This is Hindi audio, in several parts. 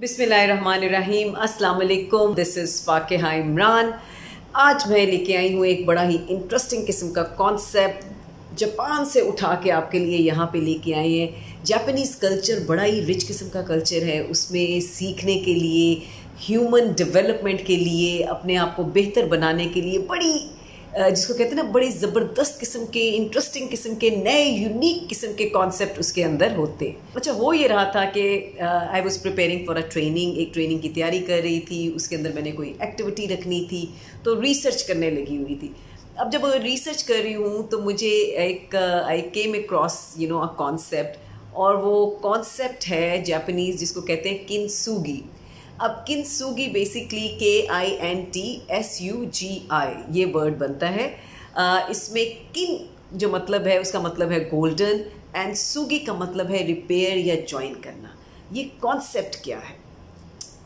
अस्सलाम वालेकुम दिस इज़ फाकिहा इमरान। आज मैं लेके आई हूँ एक बड़ा ही इंटरेस्टिंग किस्म का कॉन्सेप्ट जापान से उठा के आपके लिए यहाँ पे लेके आए हैं। जापानीज़ कल्चर बड़ा ही रिच किस्म का कल्चर है। उसमें सीखने के लिए ह्यूमन डेवलपमेंट के लिए, अपने आप को बेहतर बनाने के लिए बड़ी जिसको कहते हैं ना, बड़े ज़बरदस्त किस्म के इंटरेस्टिंग किस्म के, नए यूनिक किस्म के कॉन्सेप्ट उसके अंदर होते। अच्छा वो ये रहा था कि I was preparing for a training एक ट्रेनिंग की तैयारी कर रही थी, उसके अंदर मैंने कोई एक्टिविटी रखनी थी तो रिसर्च करने लगी हुई थी। अब जब रिसर्च कर रही हूँ तो मुझे एक I came across you know a concept और वो कॉन्सेप्ट है जापानीज़ जिसको कहते हैं किनसूगी अब Kintsugi basically K I N T S U G I ये वर्ड बनता है। इसमें किन जो मतलब है, उसका मतलब है गोल्डन एंड सूगी का मतलब है रिपेयर या ज्वाइन करना। ये कॉन्सेप्ट क्या है?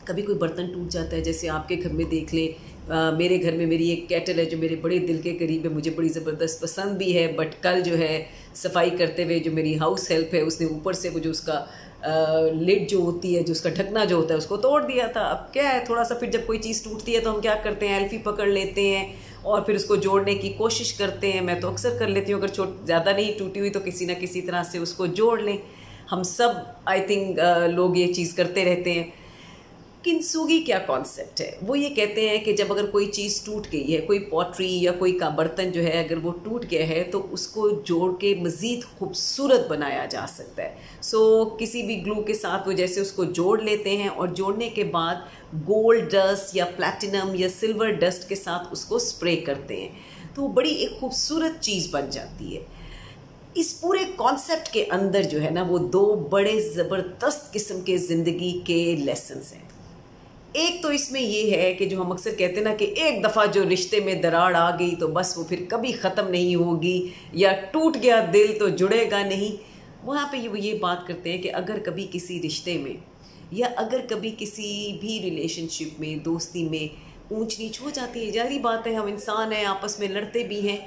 कभी कोई बर्तन टूट जाता है, जैसे आपके घर में देख लें मेरे घर में मेरी एक कैटल है जो मेरे बड़े दिल के करीब है, मुझे बड़ी ज़बरदस्त पसंद भी है बट कल जो है सफ़ाई करते हुए जो मेरी हाउस हेल्प है, उसने ऊपर से वो जो उसका लिड जो होती है, जो उसका ढकना जो होता है, उसको तोड़ दिया था। अब क्या है थोड़ा सा फिर जब कोई चीज़ टूटती है तो हम क्या करते हैं एल्फी पकड़ लेते हैं और फिर उसको जोड़ने की कोशिश करते हैं। मैं तो अक्सर कर लेती हूँ, अगर छोट, ज़्यादा नहीं टूटी हुई तो किसी ना किसी तरह से उसको जोड़ लें। हम सब आई थिंक लोग ये चीज़ करते रहते हैं। किनसुगी क्या कॉन्सेप्ट है? वो ये कहते हैं कि जब अगर कोई चीज़ टूट गई है कोई पॉटरी या कोई का बर्तन जो है अगर वो टूट गया है तो उसको जोड़ के मज़ीद खूबसूरत बनाया जा सकता है। सो so, किसी भी ग्लू के साथ वो जैसे उसको जोड़ लेते हैं और जोड़ने के बाद गोल्ड डस्ट या प्लेटिनम या सिल्वर डस्ट के साथ उसको स्प्रे करते हैं। तो बड़ी एक खूबसूरत चीज़ बन जाती है। इस पूरे कॉन्सेप्ट के अंदर जो है ना वो दो बड़े ज़बरदस्त किस्म के ज़िंदगी के लेसन्स हैं। एक तो इसमें ये है कि जो हम अक्सर कहते हैं ना कि एक दफ़ा जो रिश्ते में दरार आ गई तो बस वो फिर कभी ख़त्म नहीं होगी या टूट गया दिल तो जुड़ेगा नहीं। वहाँ पे ये वो ये बात करते हैं कि अगर कभी किसी रिश्ते में या अगर कभी किसी भी रिलेशनशिप में, दोस्ती में ऊंच नीच हो जाती है जारी बात है हम इंसान हैं, आपस में लड़ते भी हैं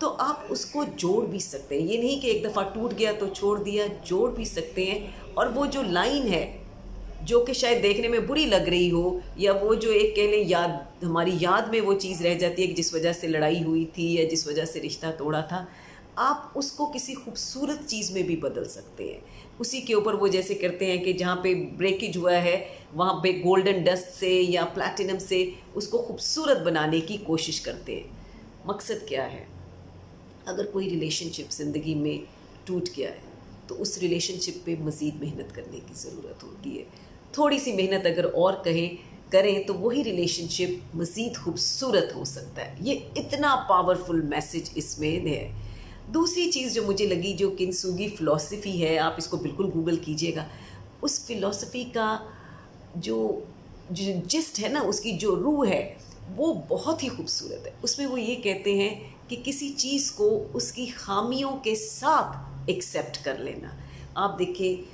तो आप उसको जोड़ भी सकते हैं। ये नहीं कि एक दफ़ा टूट गया तो छोड़ दिया, जोड़ भी सकते हैं। और वो जो लाइन है जो कि शायद देखने में बुरी लग रही हो, या वो जो एक कह लें याद, हमारी याद में वो चीज़ रह जाती है कि जिस वजह से लड़ाई हुई थी या जिस वजह से रिश्ता तोड़ा था, आप उसको किसी खूबसूरत चीज़ में भी बदल सकते हैं। उसी के ऊपर वो जैसे करते हैं कि जहाँ पे ब्रेकेज हुआ है, वहाँ पे गोल्डन डस्ट से या प्लैटिनम से उसको खूबसूरत बनाने की कोशिश करते हैं। मकसद क्या है? अगर कोई रिलेशनशिप ज़िंदगी में टूट गया है तो उस रिलेशनशिप पे मज़ीद मेहनत करने की ज़रूरत होती है। थोड़ी सी मेहनत अगर और कहें, करें तो वही रिलेशनशिप मज़ीद खूबसूरत हो सकता है। ये इतना पावरफुल मैसेज इसमें है। दूसरी चीज़ जो मुझे लगी, जो किनसूगी फ़िलासफ़ी है, आप इसको बिल्कुल गूगल कीजिएगा। उस फ़िलासफ़ी का जो जो जिस्ट है ना, उसकी जो रूह है, वो बहुत ही खूबसूरत है। उसमें वो ये कहते हैं कि किसी चीज़ को उसकी खामियों के साथ एक्सेप्ट कर लेना। आप देखिए,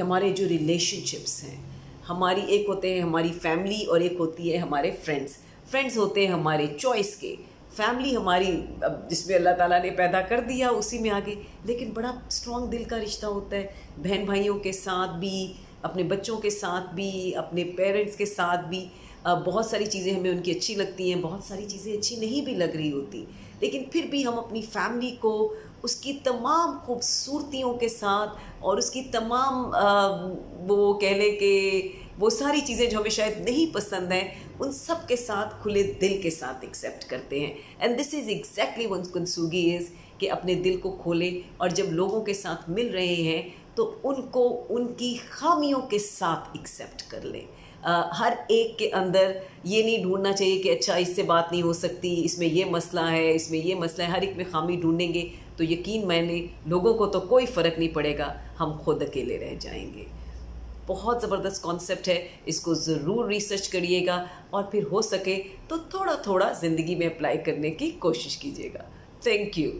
हमारे जो रिलेशनशिप्स हैं हमारी एक होते हैं हमारी फैमिली और एक होती है हमारे फ्रेंड्स फ्रेंड्स होते हैं हमारे चॉइस के. फैमिली हमारी, अब जिसमें अल्लाह ताला ने पैदा कर दिया, उसी में आगे. लेकिन बड़ा स्ट्रॉन्ग दिल का रिश्ता होता है. बहन भाइयों के साथ भी, अपने बच्चों के साथ भी, अपने पेरेंट्स के साथ भी बहुत सारी चीज़ें हमें उनकी अच्छी लगती हैं, बहुत सारी चीज़ें अच्छी नहीं भी लग रही होती. लेकिन फिर भी हम अपनी फैमिली को उसकी तमाम खूबसूरतियों के साथ और उसकी तमाम वो कह लें कि वो सारी चीज़ें जो हमें शायद नहीं पसंद हैं, उन सब के साथ खुले दिल के साथ एक्सेप्ट करते हैं। And this is exactly one Kintsugi is कि अपने दिल को खोलें और जब लोगों के साथ मिल रहे हैं तो उनको, उनकी खामियों के साथ एक्सेप्ट कर लें। हर एक के अंदर ये नहीं ढूंढना चाहिए कि अच्छा इससे बात नहीं हो सकती, इसमें ये मसला है, इसमें ये मसला है, हर एक में खामी ढूंढेंगे तो यकीन मैंने लोगों को तो कोई फ़र्क नहीं पड़ेगा, हम खुद अकेले रह जाएँगे। बहुत ज़बरदस्त कॉन्सेप्ट है, इसको ज़रूर रिसर्च करिएगा और फिर हो सके तो थोड़ा थोड़ा ज़िंदगी में अप्लाई करने की कोशिश कीजिएगा। Thank you